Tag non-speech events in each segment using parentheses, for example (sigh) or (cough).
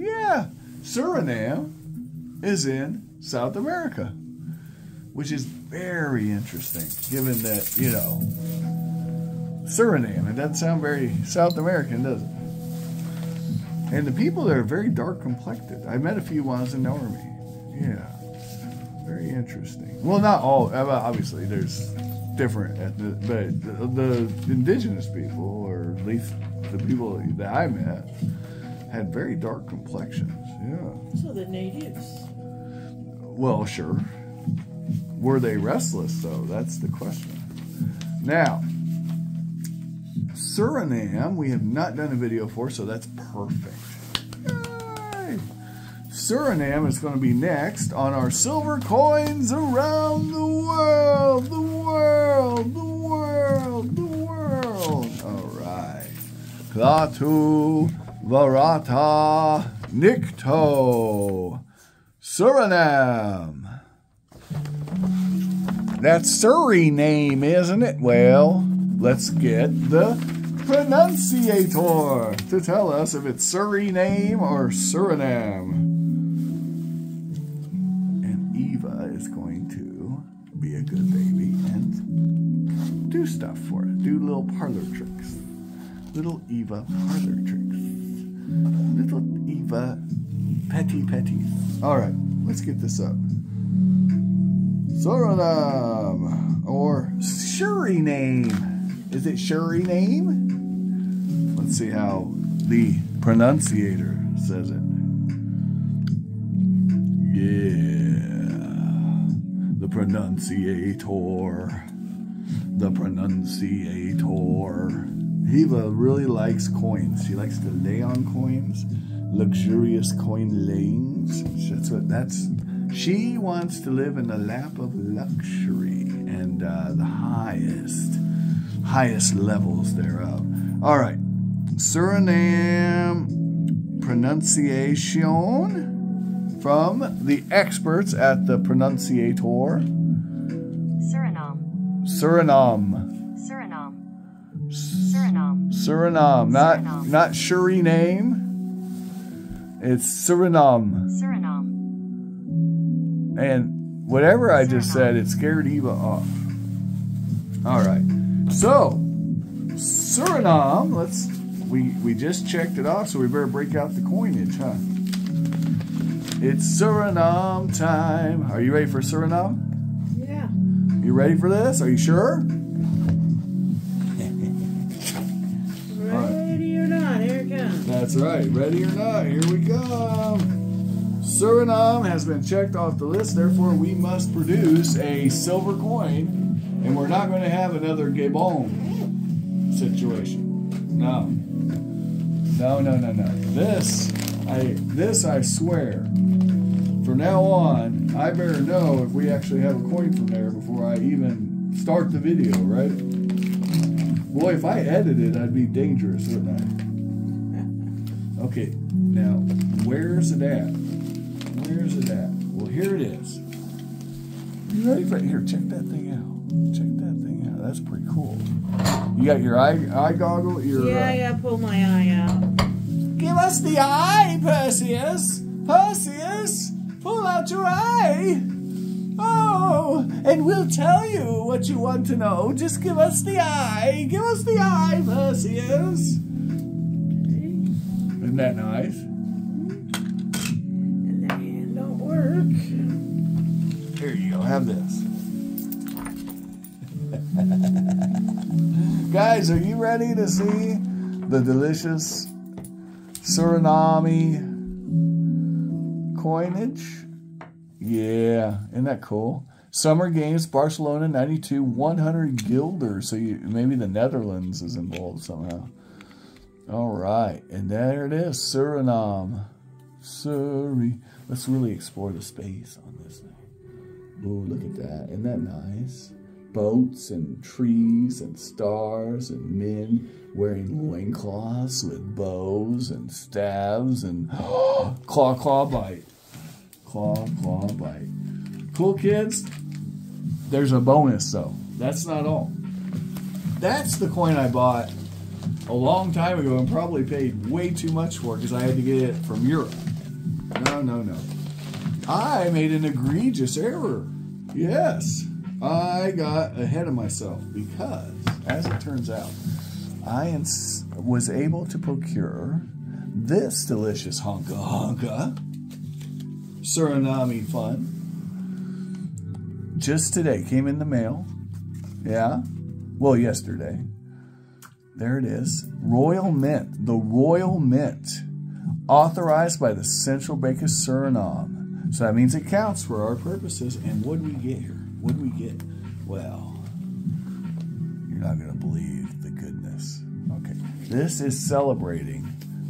Yeah, Suriname is in South America, which is very interesting, given that, you know, Suriname, it doesn't sound very South American, does it? And the people there are very dark complected. I met a few ones in the army. Yeah, very interesting. Well, not all, uh, obviously, there's different, uh, ethnic, but the, the indigenous people, or at least the people that I met, had very dark complexions. Yeah. So the natives. Well, sure. Were they restless, though? That's the question. Now, Suriname, we have not done a video for, so that's perfect. Yay! Suriname is going to be next on our silver coins around the world, the world, the world, the world. All right. Klaatu Barada Nikto. Suriname. That's Suriname, isn't it? Well, let's get the pronunciator to tell us if it's Suriname or Suriname. And Eva is going to be a good baby and do stuff for it. Do little parlor tricks. Little Eva parlor tricks. Little Eva petty petties. All right, let's get this up. Suriname or Shuri name. Is it Shuri name? Let's see how the pronunciator says it. Yeah. The pronunciator. The pronunciator. Eva really likes coins. She likes to lay on coins, luxurious coin layings. That's what that's. She wants to live in the lap of luxury and uh, the highest, highest levels thereof. All right, Suriname pronunciation from the experts at the pronunciator. Suriname. Suriname. Suriname. Suriname, not Suriname. not Suriname. It's Suriname. Suriname. And whatever I just said, it scared Eva off. All right. So, Suriname, let's we we just checked it off, so we better break out the coinage, huh? It's Suriname time. Are you ready for Suriname? Yeah. You ready for this? Are you sure? That's right. Ready or not, here we come. Suriname has been checked off the list, therefore we must produce a silver coin, and we're not going to have another Gabon situation. No. No, no, no, no. This, I, this I swear. From now on, I better know if we actually have a coin from there before I even start the video, right? Boy, if I edited, it, I'd be dangerous, wouldn't I? Okay, now, where's it at? Where's it at? Well, here it is. You ready for Here, check that thing out. Check that thing out. That's pretty cool. You got your eye, eye goggle? Your, Yeah, uh, gotta pull my eye out. Give us the eye, Perseus! Perseus! Pull out your eye! Oh, and we'll tell you what you want to know. Just give us the eye. Give us the eye, Perseus. Isn't that nice? And the hand don't work. Here you go. Have this. (laughs) Guys, are you ready to see the delicious Suriname coinage? Yeah, isn't that cool? Summer Games, Barcelona, 92, 100 guilders. So you, maybe the Netherlands is involved somehow. All right, and there it is, Suriname. Surrey. Let's really explore the space on this thing. Ooh, look at that. Isn't that nice? Boats and trees and stars and men wearing loincloths with bows and staves and (gasps) claw, claw, bite. Claw, claw, bite. Cool, kids? There's a bonus, though. That's not all. That's the coin I bought a long time ago and probably paid way too much for because I had to get it from Europe. No, no, no. I made an egregious error. Yes, I got ahead of myself because, as it turns out, I was able to procure this delicious honka honka Suriname fun just today. Came in the mail. Yeah. Well, yesterday. There it is. Royal Mint. The Royal Mint. Authorized by the Central Bank of Suriname. So that means it counts for our purposes. And what do we get here? What do we get? Well, you're not going to believe the goodness. Okay. This is celebrating.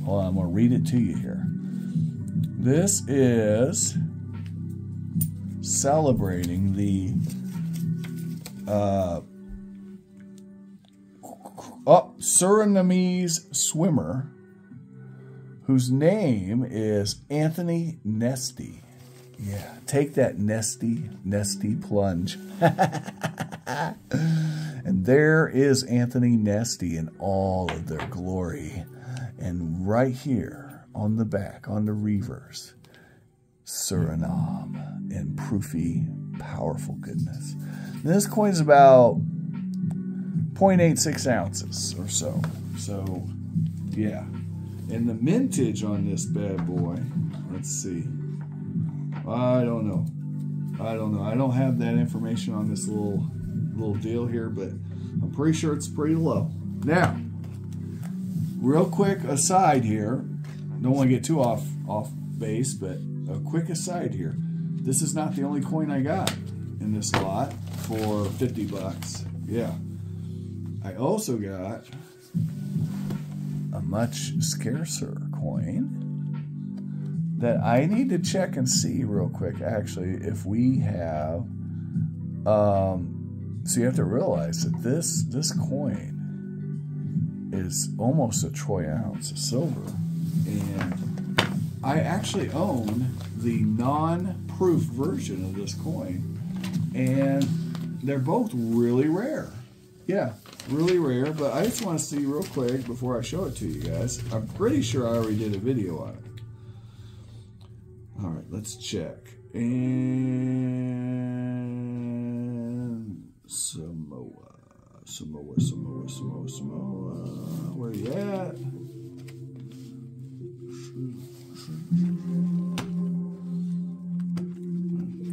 Hold on, I'm going to read it to you here. This is celebrating the uh, oh, Surinamese swimmer whose name is Anthony Nesty. Yeah, take that Nesty, Nesty plunge. (laughs) and there is Anthony Nesty in all of their glory. And right here on the back, on the reverse, Suriname and proofy, powerful goodness. Now, this is about 0.86 ounces or so. So, yeah. And the mintage on this bad boy, let's see. I don't know. I don't know. I don't have that information on this little little deal here, but I'm pretty sure it's pretty low. Now, real quick aside here. Don't want to get too off off base, but a quick aside here. This is not the only coin I got in this lot for 50 bucks. Yeah. I also got a much scarcer coin that I need to check and see real quick actually if we have um so you have to realize that this this coin is almost a troy ounce of silver. And I actually own the non-proof version of this coin and they're both really rare. Yeah really rare but I just want to see real quick before I show it to you guys I'm pretty sure I already did a video on it all right, let's check. And Samoa, Samoa, Samoa, Samoa, Samoa. Where you at?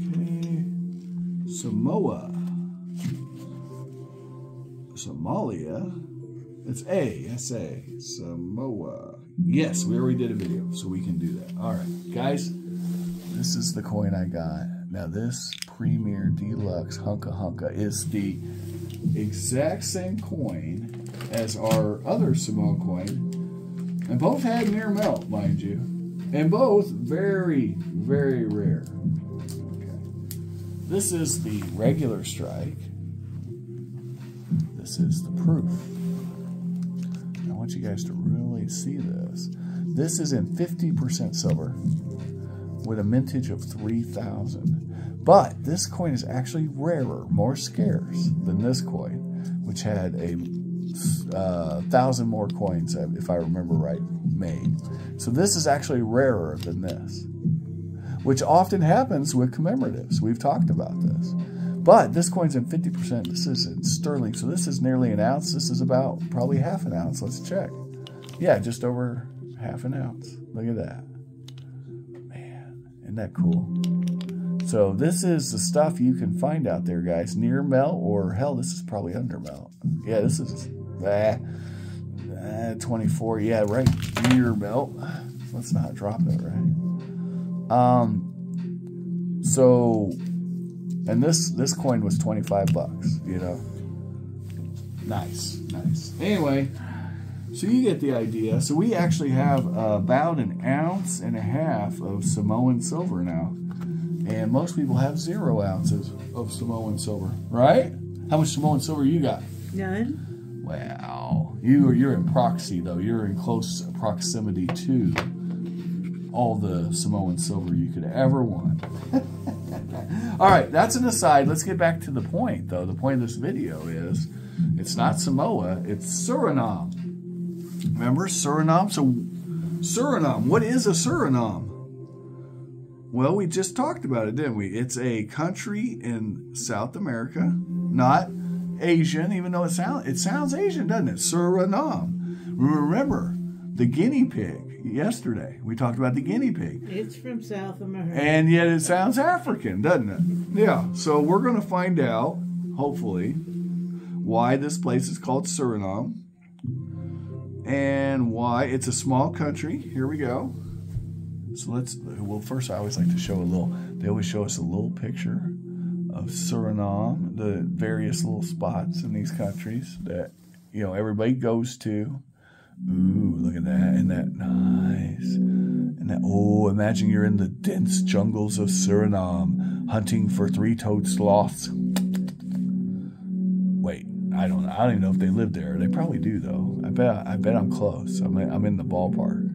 Okay, Samoa, Somalia. It's A, S A, Samoa. Yes, we already did a video, so we can do that. All right, guys. This is the coin I got. Now this Premier Deluxe Hunka Hunka is the exact same coin as our other Samoan coin. And both had near melt, mind you. And both very, very rare. Okay. This is the regular strike. This is the proof. I want you guys to really see this. This is in 50% silver with a mintage of 3,000. But this coin is actually rarer, more scarce than this coin, which had a uh, thousand more coins, if I remember right, made. So this is actually rarer than this, which often happens with commemoratives. We've talked about this. But this coin's in 50%. This is in sterling, so this is nearly an ounce. This is about probably half an ounce. Let's check. Yeah, just over half an ounce. Look at that. Isn't that cool? So this is the stuff you can find out there, guys. Near melt, or hell, this is probably under melt. Yeah, this is ah, ah, 24. Yeah, right near melt. Let's not drop it, right? Um. So, and this this coin was 25 bucks. You know. Nice, nice. Anyway. So you get the idea. So we actually have about an ounce and a half of Samoan silver now. And most people have zero ounces of Samoan silver, right? How much Samoan silver you got? None. Wow. You, you're in proxy, though. You're in close proximity to all the Samoan silver you could ever want. (laughs) all right, that's an aside. Let's get back to the point, though. The point of this video is it's not Samoa, it's Suriname. Remember Suriname? So Suriname, what is a Suriname? Well, we just talked about it, didn't we? It's a country in South America, not Asian, even though it sounds it sounds Asian, doesn't it? Suriname. Remember the guinea pig yesterday. We talked about the guinea pig. It's from South America. And yet it sounds African, doesn't it? Yeah. So we're going to find out, hopefully, why this place is called Suriname and why it's a small country. Here we go. So let's, well, first, I always like to show a little, they always show us a little picture of Suriname, the various little spots in these countries that, you know, everybody goes to. Ooh, look at that. Isn't that nice? And that, oh, imagine you're in the dense jungles of Suriname hunting for three toed sloths. Wait, I don't know. I don't even know if they live there. They probably do, though. I bet, I bet I'm close. I'm, I'm in the ballpark.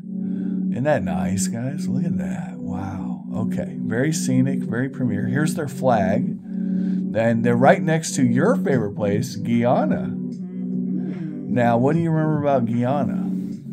Isn't that nice, guys? Look at that. Wow. Okay. Very scenic, very premier. Here's their flag. And they're right next to your favorite place, Guyana. Now, what do you remember about Guyana?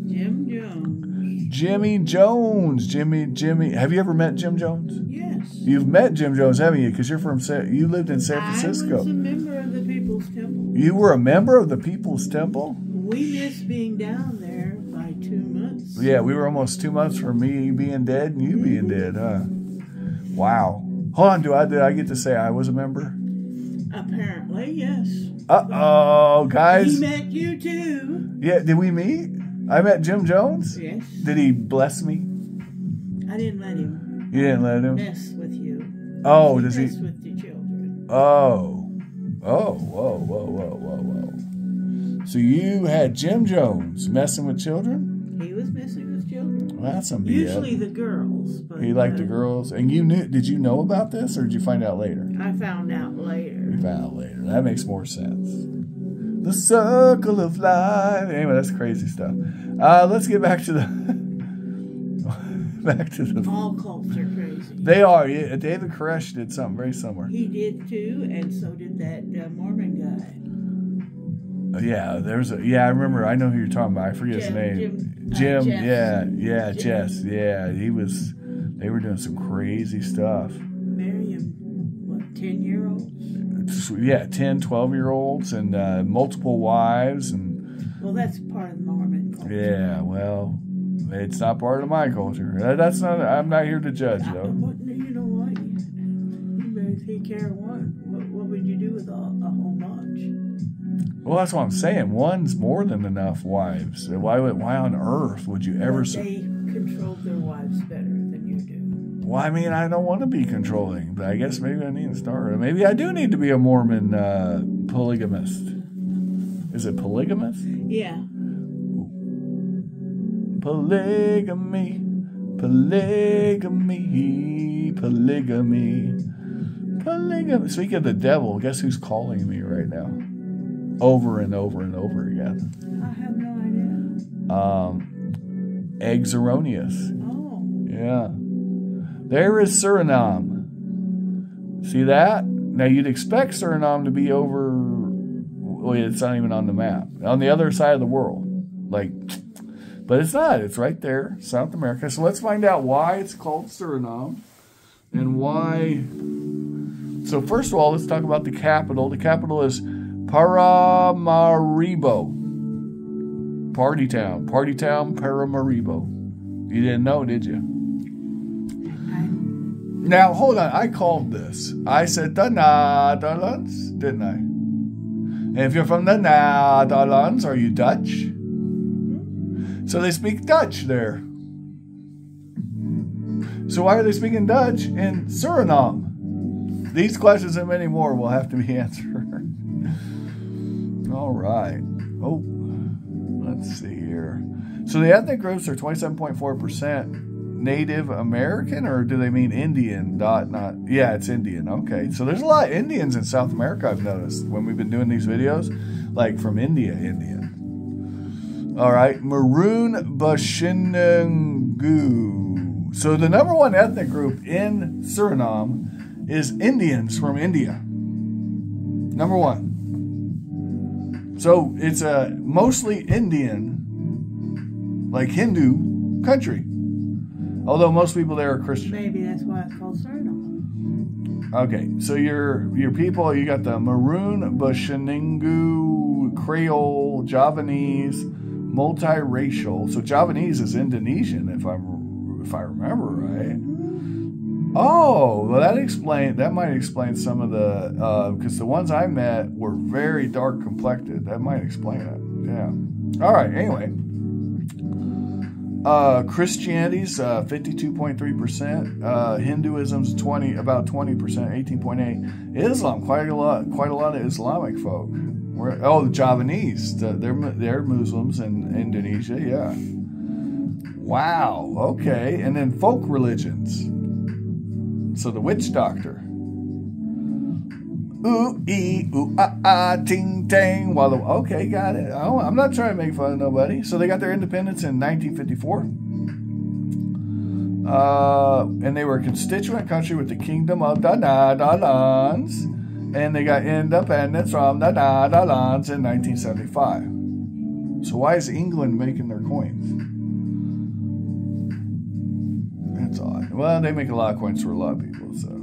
Jim Jones. Jimmy Jones. Jimmy, Jimmy. Have you ever met Jim Jones? Yes. You've met Jim Jones, haven't you? Because you're from, Sa- you lived in San Francisco. I was a member of the People's Temple. You were a member of the People's Temple? We missed being down there by two months. Yeah, we were almost two months from me being dead and you being dead, huh? Wow. Hold on, do I did I get to say I was a member? Apparently, yes. Uh oh, guys. He met you too. Yeah, did we meet? I met Jim Jones. Yes. Did he bless me? I didn't let him You didn't let him. mess with you. Oh, does he? mess with the children. Oh, oh, whoa, whoa, whoa, whoa, whoa. So you had Jim Jones messing with children? He was messing with children. Well, that's some BS. Usually the girls, but he liked the uh, girls, and you knew? Did you know about this, or did you find out later? I found out later. We found out later. That makes more sense. The circle of life. Anyway, that's crazy stuff. Uh, let's get back to the (laughs) back to the. All cults are crazy. They are. Yeah, David Koresh did something very similar. He did too, and so did that uh, Mormon guy. Yeah, there's a. Yeah, I remember. I know who you're talking about. I forget his name. Jim, uh, Jim. Yeah, yeah, Jim. Jess. Yeah, he was. They were doing some crazy stuff. Marrying, what, 10 year olds? Yeah, 10, 12 year olds and uh, multiple wives and Well, that's part of the Mormon culture. Yeah, well, it's not part of my culture. Uh, That's not. I'm not here to judge, though. what, you know what? You better take care of one. What, what would you do with a, a whole bunch? Well, that's what I'm saying. One's more than enough wives. Why would? Why on earth would you ever? But they controlled their wives better than you do. Well, I mean, I don't want to be controlling, but I guess maybe I need to start. Maybe I do need to be a Mormon uh, polygamist. Is it polygamist? Yeah. Polygamy, polygamy, polygamy, polygamy. Speaking of the devil, guess who's calling me right now? Over and over and over again. I have no idea. Um, Exeronius. Oh. Yeah. There is Suriname. See that? Now you'd expect Suriname to be over. Well, it's not even on the map. On the other side of the world. Like, but it's not. It's right there, South America. So let's find out why it's called Suriname and why. So, first of all, let's talk about the capital. The capital is Paramaribo. Party town. Party town, Paramaribo. You didn't know, did you? Now, hold on. I called this. I said the Netherlands, didn't I? And if you're from the Netherlands, are you Dutch? Mm-hmm. So they speak Dutch there. So why are they speaking Dutch in Suriname? These questions and many more will have to be (laughs) answered. All right. Oh, let's see here. So the ethnic groups are 27.4% Native American, or do they mean Indian? Dot not. Yeah, it's Indian. Okay. So there's a lot of Indians in South America. I've noticed when we've been doing these videos, like from India, Indian. All right, Maroon Bashinangu. So the number one ethnic group in Suriname is Indians from India. Number one. So it's a mostly Indian like Hindu country. Although most people there are Christian. Maybe that's why it's called Suriname. Okay, so your your people, you got the Maroon, Bashaningu, Creole, Javanese, multiracial. So Javanese is Indonesian, if I'm if I remember right. Oh, well, that explain that might explain some of the uh, because the ones I met were very dark complected. That might explain it. Yeah. All right. Anyway, uh, Christianity's uh, 52.3%. Uh, Hinduism's 20, about 20%, 18.8. Islam, quite a lot, quite a lot of Islamic folk. We're, oh, the Javanese, the, they're they're Muslims in Indonesia. Yeah. Wow. Okay. And then folk religions. So the witch doctor. Ooh ee ooh ah ah ting tang. The okay, got it. Oh, I'm not trying to make fun of nobody. So they got their independence in 1954. Uh, and they were a constituent country with the Kingdom of the Netherlands, and they got independence from the Netherlands in 1975. So why is England making their coins? That's odd. Well, they make a lot of coins for a lot of people, so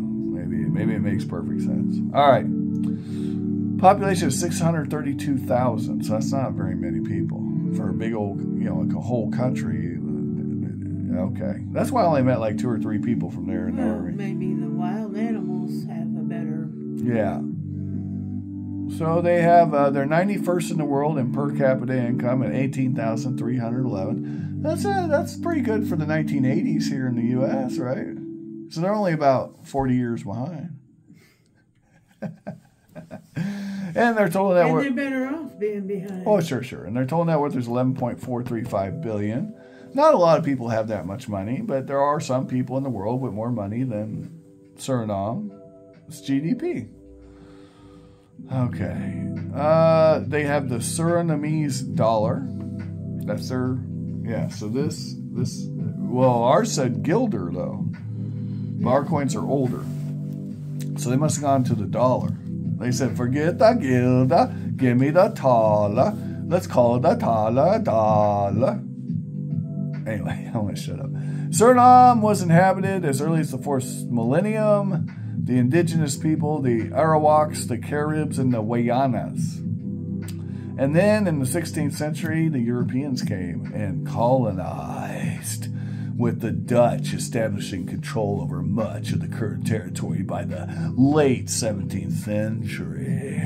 maybe it makes perfect sense. All right. Population of 632,000, so that's not very many people for a big old, you know, like a whole country. Okay. That's why I only met like two or three people from there in Well, Norway. maybe the wild animals have a better. Yeah. So they have uh, they're 91st in the world in per capita income at 18,311. That's uh, that's pretty good for the 1980s here in the U.S. Right? So they're only about 40 years behind. (laughs) and they're told that And they're better off being behind. oh sure sure, and they're told net worth is 11.435 billion. Not a lot of people have that much money, but there are some people in the world with more money than Suriname. It's GDP. Okay. Uh, they have the Surinamese dollar. That's their yeah. So this this well, ours said guilder though. Our coins are older, so they must have gone to the dollar. They said, "Forget the guilder, give me the tala. Let's call the tala dollar." Anyway, (laughs) I'm gonna shut up. Suriname was inhabited as early as the fourth millennium. The indigenous people, the Arawaks, the Caribs, and the Wayanas. And then in the 16th century, the Europeans came and colonized, with the Dutch establishing control over much of the current territory by the late 17th century.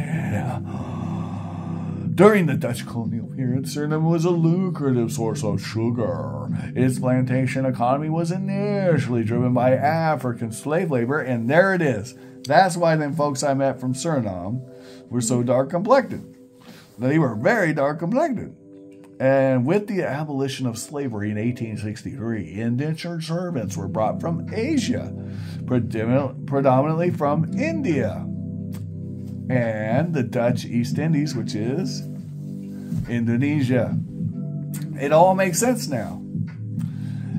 During the Dutch colonial period, Suriname was a lucrative source of sugar. Its plantation economy was initially driven by African slave labor, and there it is. That's why them folks I met from Suriname were so dark complected. They were very dark complected. And with the abolition of slavery in 1863, indentured servants were brought from Asia, predominantly from India, and the Dutch East Indies, which is Indonesia. It all makes sense now.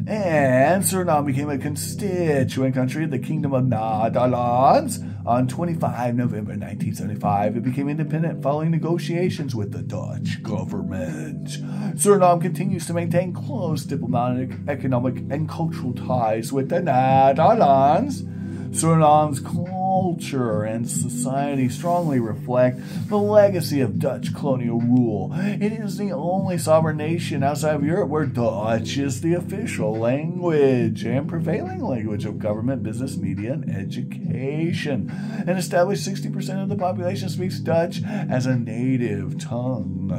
And Suriname became a constituent country of the Kingdom of Netherlands on 25 November 1975. It became independent following negotiations with the Dutch government. Suriname continues to maintain close diplomatic, economic, and cultural ties with the Netherlands. Suriname's culture and society strongly reflect the legacy of Dutch colonial rule. It is the only sovereign nation outside of Europe where Dutch is the official language and prevailing language of government, business, media, and education. An established 60% of the population speaks Dutch as a native tongue.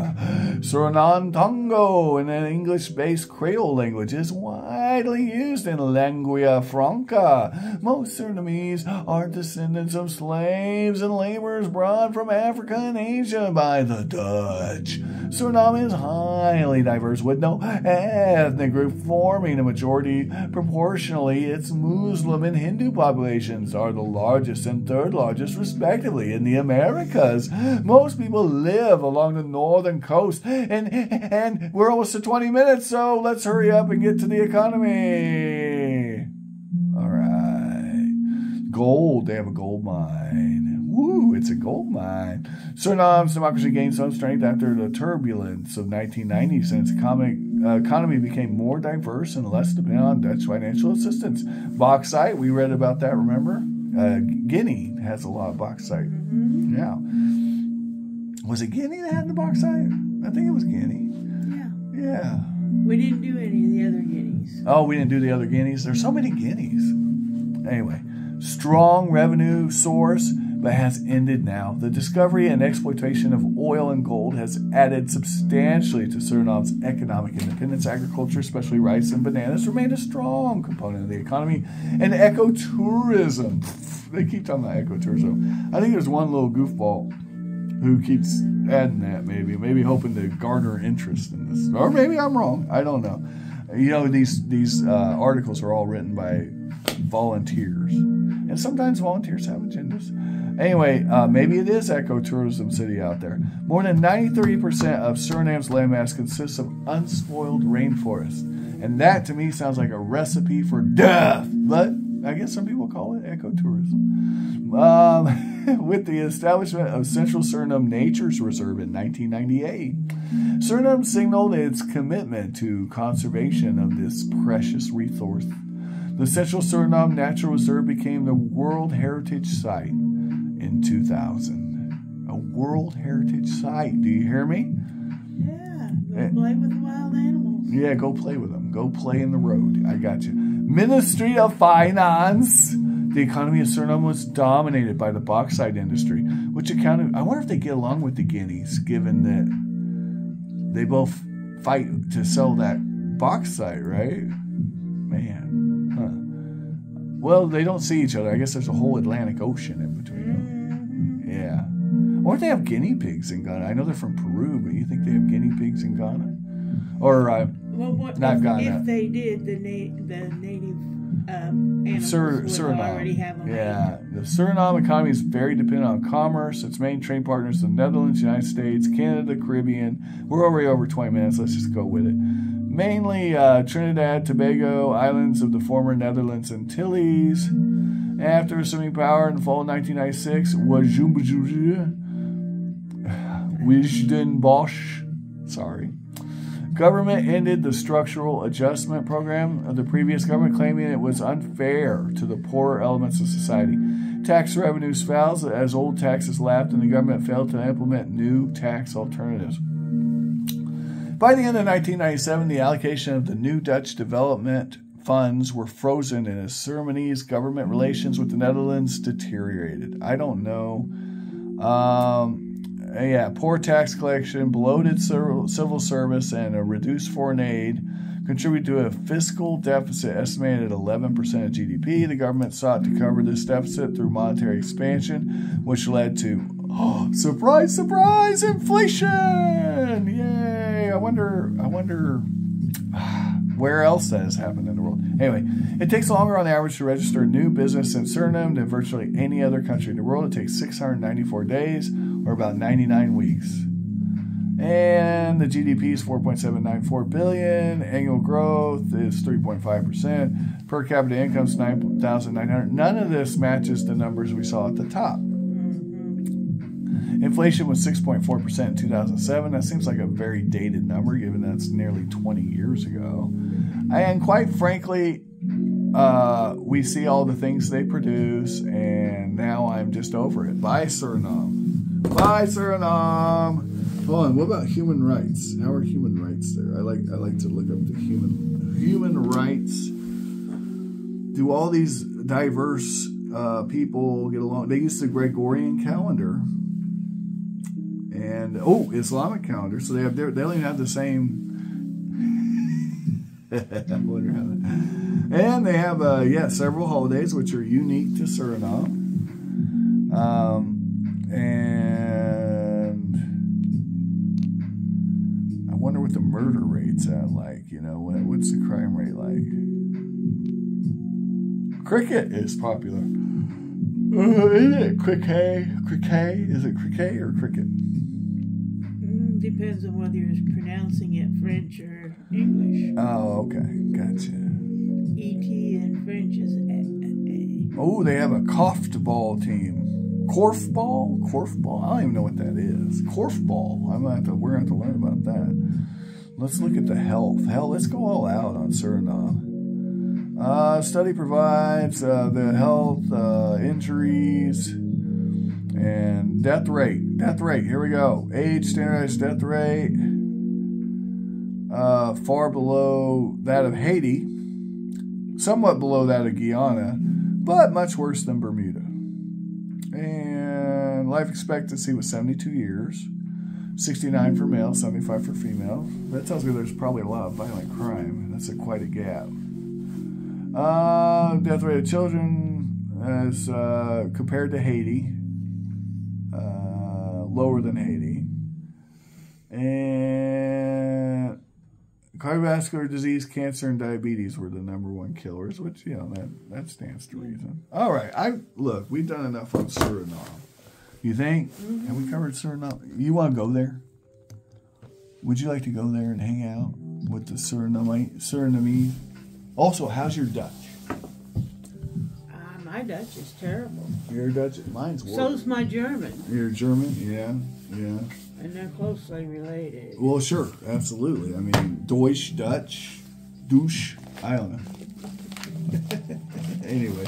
Sranan Tongo, an English-based Creole language, is widely used in lingua franca. Most Surinamese are descendants of slaves and laborers brought from Africa and Asia by the Dutch. Suriname is highly diverse with no ethnic group forming a majority. Proportionally, its Muslim and Hindu populations are the largest and third largest, respectively, in the Americas. Most people live along the northern coast, and and we're almost to 20 minutes, so let's hurry up and get to the economy. Gold, they have a gold mine. Woo, it's a gold mine. Suriname's democracy gained some strength after the turbulence of 1990 since economic uh, economy became more diverse and less dependent on Dutch financial assistance. Bauxite, we read about that, remember? Uh, Guinea has a lot of bauxite. Mm-hmm. Yeah. Was it Guinea that had the bauxite? I think it was Guinea. Yeah. Yeah. We didn't do any of the other guineas. Oh, we didn't do the other guineas. There's so many guineas. Anyway, strong revenue source, but has ended now. The discovery and exploitation of oil and gold has added substantially to Suriname's economic independence. Agriculture, especially rice and bananas, remain a strong component of the economy. And ecotourism. They keep talking about ecotourism. I think there's one little goofball who keeps adding that, maybe, maybe hoping to garner interest in this, or maybe I'm wrong. I don't know. You know, these these uh, articles are all written by volunteers, and sometimes volunteers have agendas. Anyway, uh, maybe it is ecotourism city out there. More than 93% of Suriname's landmass consists of unspoiled rainforest, and that to me sounds like a recipe for death. But I guess some people call it ecotourism. Um, (laughs) with the establishment of Central Suriname Nature's Reserve in 1998, Suriname signaled its commitment to conservation of this precious resource. The Central Suriname Natural Reserve became the World Heritage Site in 2000. A World Heritage Site. Do you hear me? Yeah. Go Eh. play with the wild animals. Yeah, go play with them. Go play in the road. I got you. Ministry of Finance. The economy of Suriname was dominated by the bauxite industry, which accounted. I wonder if they get along with the Guineas, given that they both fight to sell that bauxite, right? Man. Well, they don't see each other. I guess there's a whole Atlantic Ocean in between them. Yeah. Or they have guinea pigs in Ghana. I know they're from Peru, but you think they have guinea pigs in Ghana? Or uh, Well, what Not if, Ghana. if they did, the na- the native um, animals Sur- would Suriname. already have them. Yeah, the Suriname economy is very dependent on commerce. Its main trade partners are the Netherlands, United States, Canada, Caribbean. We're already over 20 minutes. Let's just go with it. Mainly uh, Trinidad, Tobago, islands of the former Netherlands Antilles. After assuming power in fall of 1996, Wajumbujuju, Wijdenbosch, sorry, Government ended the structural adjustment program of the previous government, claiming it was unfair to the poorer elements of society. Tax revenues fell as old taxes lapsed, and the government failed to implement new tax alternatives. By the end of 1997, the allocation of the new Dutch development funds were frozen, and as Surinamese government relations with the Netherlands deteriorated. I don't know. Um, yeah, poor tax collection, bloated civil service, and a reduced foreign aid contribute to a fiscal deficit estimated at 11% of GDP. The government sought to cover this deficit through monetary expansion, which led to oh, (gasps) surprise, surprise, inflation! Yay! I wonder, I wonder where else that has happened in the world. Anyway, it takes longer on average to register a new business in Suriname than virtually any other country in the world. It takes 694 days, or about 99 weeks. And the GDP is 4.794 billion. Annual growth is 3.5%. Per capita income is 9,900. None of this matches the numbers we saw at the top. Inflation was 6.4% in 2007. That seems like a very dated number, given that's nearly 20 years ago. And quite frankly, uh, we see all the things they produce, and now I'm just over it. Bye, Suriname. Bye, Suriname. Hold on. What about human rights? How are human rights there? I like I like to look up the human human rights. Do all these diverse uh, people get along? They use the Gregorian calendar and oh, Islamic calendar. So they have their, they don't even have the same. (laughs) I wonder how that. And they have uh, yeah several holidays which are unique to Suriname. Um, and I wonder what the murder rate's at like. You know, what, what's the crime rate like? Cricket is popular. Uh, is it cricket? Cricket? Is it cricket or cricket? Depends on whether you're pronouncing it French or English. Oh, okay. Gotcha. ET in French is a. a, Oh, they have a korfball team. Korfball? Korfball? I don't even know what that is. Korfball. I'm gonna have to. We're gonna have to learn about that. let's look at the health. Hell, let's go all out on Suriname. Uh, study provides uh, the health, uh, injuries, and death rate. Death rate, here we go. Age, standardized death rate, uh, far below that of Haiti, somewhat below that of Guyana, but much worse than Bermuda. And life expectancy was 72 years. 69 for male, 75 for female. That tells me there's probably a lot of violent crime. That's a, quite a gap. Uh, death rate of children as uh, compared to Haiti, lower than Haiti. And cardiovascular disease, cancer, and diabetes were the number one killers, which you know that that stands to reason. All right, I look, we've done enough on Suriname. You think? Mm-hmm. Have we covered Suriname? You want to go there? Would you like to go there and hang out with the Suriname? Suriname? Also, how's your Dutch? My Dutch is terrible. Your Dutch? Mine's worse. So's my German, You're German? Yeah, yeah. and they're closely related. Well, sure, absolutely. I mean, Deutsch, Dutch, douche. I don't know. (laughs) anyway,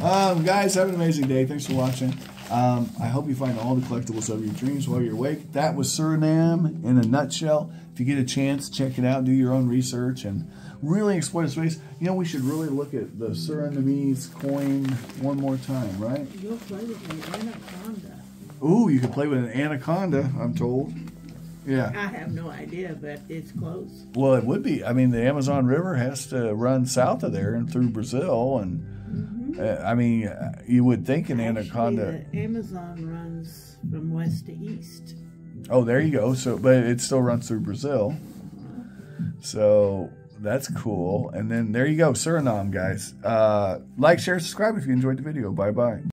um, guys, have an amazing day. Thanks for watching. Um, I hope you find all the collectibles of your dreams while you're awake. That was Suriname in a nutshell. If you get a chance, check it out. Do your own research and really explore the space. You know, we should really look at the Surinamese coin one more time, right? You'll play with an anaconda. Ooh, you could play with an anaconda, I'm told. Yeah. I have no idea, but it's close. Well, it would be. I mean, the Amazon River has to run south of there and through Brazil, and uh, I mean, uh, you would think an anaconda. The Amazon runs from west to east. Oh, there you go. So, but it still runs through Brazil. So that's cool. And then there you go, Suriname, guys. Uh, like, share, subscribe if you enjoyed the video. Bye bye.